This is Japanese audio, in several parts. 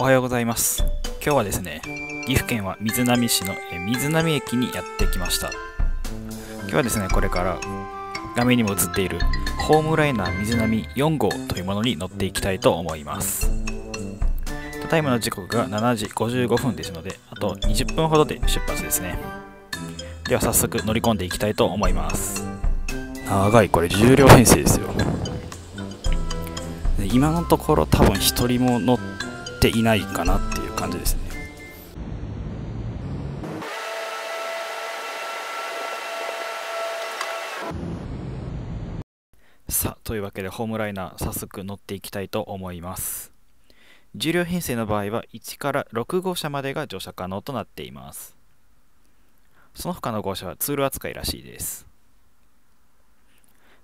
おはようございます。今日はですね岐阜県は瑞浪市の瑞浪駅にやってきました。今日はですねこれから画面にも映っているホームライナー瑞浪4号というものに乗っていきたいと思います。ただいまの時刻が7時55分ですのであと20分ほどで出発ですね。では早速乗り込んでいきたいと思います。長いこれ10両編成ですよ。今のところ多分1人も乗ってていないかなっていう感じですね。さあというわけでホームライナー早速乗っていきたいと思います。重量編成の場合は1から6号車までが乗車可能となっています。その他の号車は通路扱いらしいです。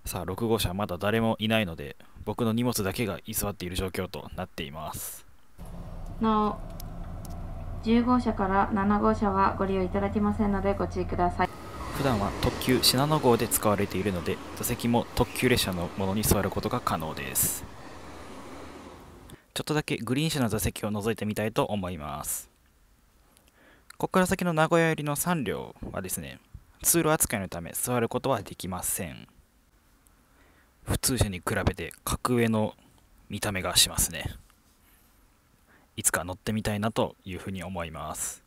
さあ6号車まだ誰もいないので僕の荷物だけが居座っている状況となっています。なお10号車から7号車はご利用いただけませんのでご注意ください。普段は特急信濃号で使われているので座席も特急列車のものに座ることが可能です。ちょっとだけグリーン車の座席を覗いてみたいと思います。ここから先の名古屋寄りの3両はですね通路扱いのため座ることはできません。普通車に比べて格上の見た目がしますね。いつか乗ってみたいなというふうに思います。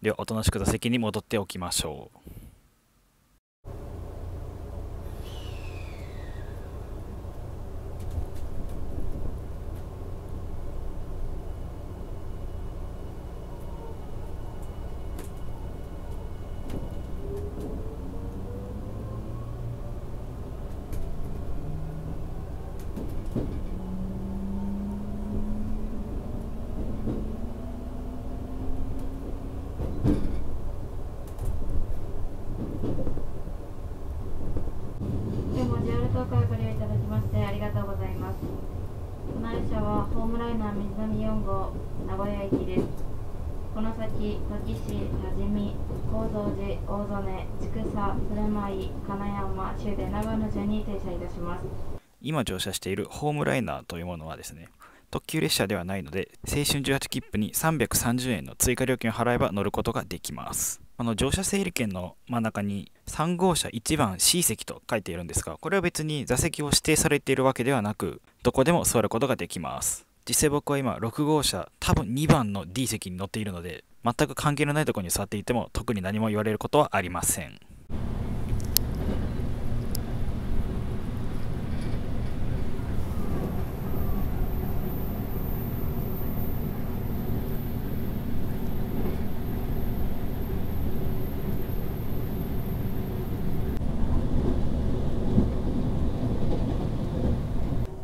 ではおとなしく座席に戻っておきましょう今日も JR 東海をご利用いただきましてありがとうございますこの列車はホームライナー水波4号名古屋行きです。この先土岐市多治見高蔵寺大曽根千種鶴舞金山中で長野順に停車いたします。今乗車しているホームライナーというものはですね特急列車ではないので青春18切符に330円の追加料金を払えば乗ることができます。あの乗車整理券の真ん中に3号車1番 C 席と書いているんですがこれは別に座席を指定されているわけではなくどこでも座ることができます。実際僕は今6号車多分2番の D 席に乗っているので全く関係のないところに座っていても特に何も言われることはありません。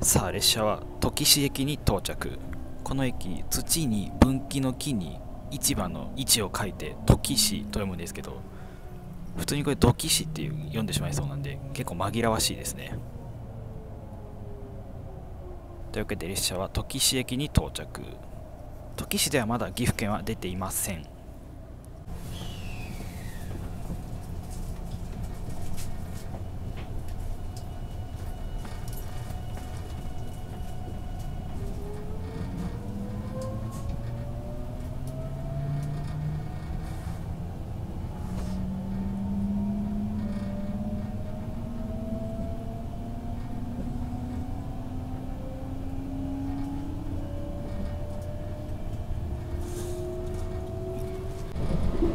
さあ列車は土岐市駅に到着。この駅土に分岐の木に市場の位置を書いて土岐市と読むんですけど普通にこれ土岐市っていう読んでしまいそうなんで結構紛らわしいですね。というわけで列車は土岐市駅に到着。土岐市ではまだ岐阜県は出ていません次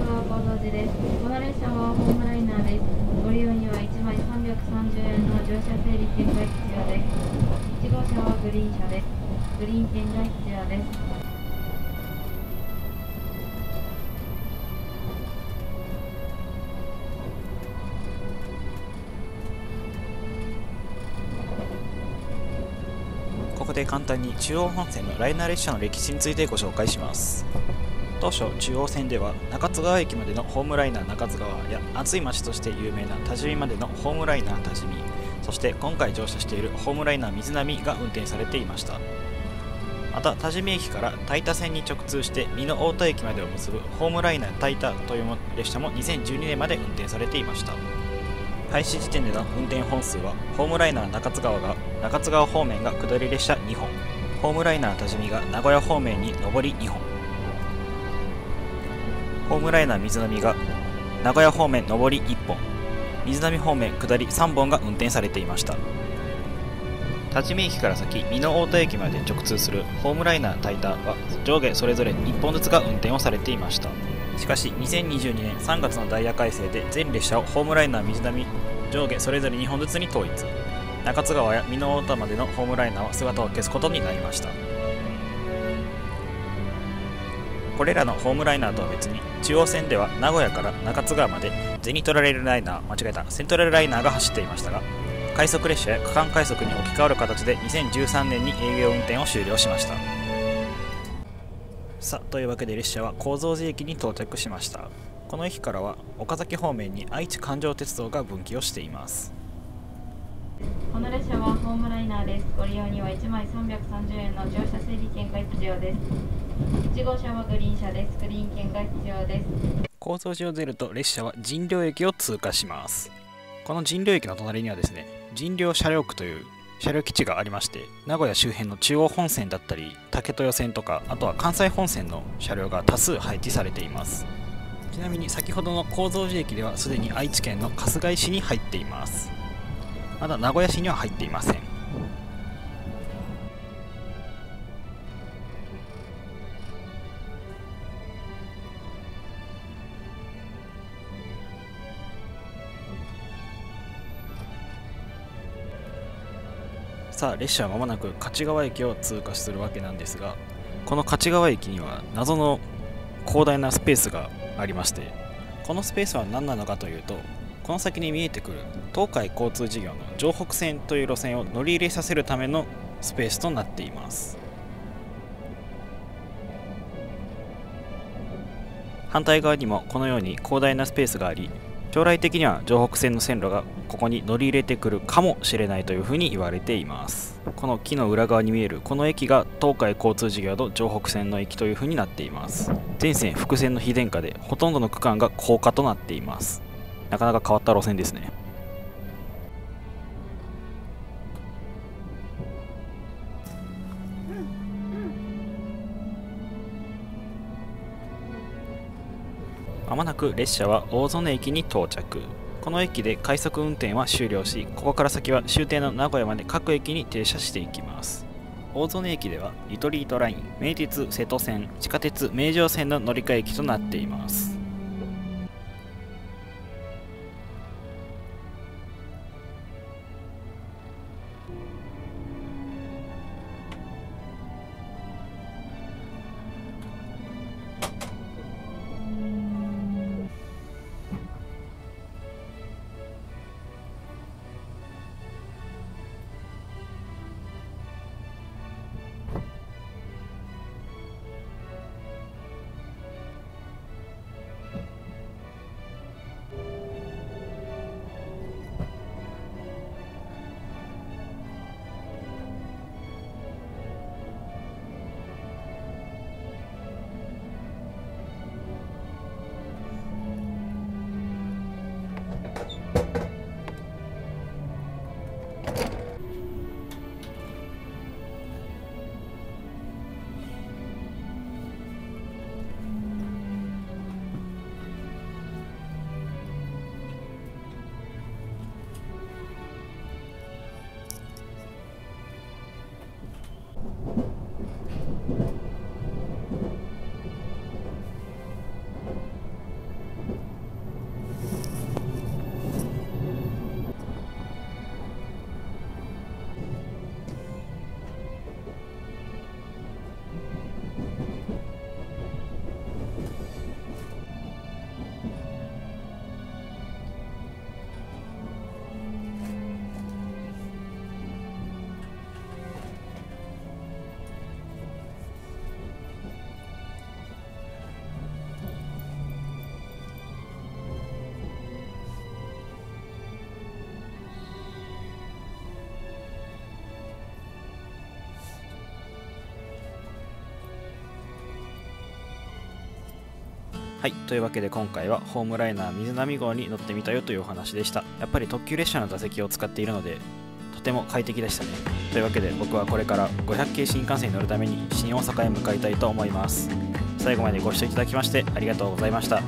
は高蔵寺ですこの列車はホームライナーですご利用には1枚330円の乗車整理券が必要です1号車はグリーン車ですグリーン券が必要ですここで簡単に中央本線のライナー列車の歴史についてご紹介します。当初中央線では中津川駅までのホームライナー中津川や暑い町として有名な多治見までのホームライナー多治見。して今回乗車しているホームライナー水波が運転されていました。また多治見駅からタイタ線に直通して美濃太田駅までを結ぶホームライナータイタという列車も2012年まで運転されていました。開始時点での運転本数はホームライナー中津川が中津川方面が下り列車2本ホームライナー多治見が名古屋方面に上り2本。ホームライナー水波が名古屋方面上り1本水波方面下り3本が運転されていました。多治見駅から先美濃太田駅まで直通するホームライナータイタは上下それぞれ1本ずつが運転をされていました。しかし2022年3月のダイヤ改正で全列車をホームライナー水波上下それぞれ2本ずつに統一。中津川や美濃太田までのホームライナーは姿を消すことになりました。これらのホームライナーとは別に中央線では名古屋から中津川までゼニトラレールライナー間違えたセントラルライナーが走っていましたが快速列車や区間快速に置き換わる形で2013年に営業運転を終了しましたさあというわけで列車は構造寺駅に到着しましたこの駅からは岡崎方面に愛知環状鉄道が分岐をしていますこの列車はホームライナーです。ご利用には1枚330円の乗車整理券が必要です。1号車はグリーン車です。グリーン券が必要です。構造寺を出ると列車は神陵駅を通過します。この神陵駅の隣にはですね神陵車両区という車両基地がありまして名古屋周辺の中央本線だったり竹豊線とかあとは関西本線の車両が多数配置されています。ちなみに先ほどの構造寺駅ではすでに愛知県の春日井市に入っています。まだ名古屋市には入っていません。さあ列車は間もなく勝川駅を通過するわけなんですがこの勝川駅には謎の広大なスペースがありましてこのスペースは何なのかというとこの先に見えてくる東海交通事業の城北線という路線を乗り入れさせるためのスペースとなっています。反対側にもこのように広大なスペースがあり将来的には城北線の線路がここに乗り入れてくるかもしれないというふうに言われています。この木の裏側に見えるこの駅が東海交通事業と城北線の駅というふうになっています。全線複線の非電化でほとんどの区間が高架となっています。なかなか変わった路線ですね。まもなく列車は大曽根駅に到着。この駅で快速運転は終了しここから先は終点の名古屋まで各駅に停車していきます。大曽根駅ではリトリートライン名鉄瀬戸線地下鉄名城線の乗り換え駅となっています。はい、というわけで今回はホームライナー水波号に乗ってみたよというお話でした。やっぱり特急列車の座席を使っているので、とても快適でしたね。というわけで僕はこれから500系新幹線に乗るために新大阪へ向かいたいと思います。最後までご視聴いただきましてありがとうございました。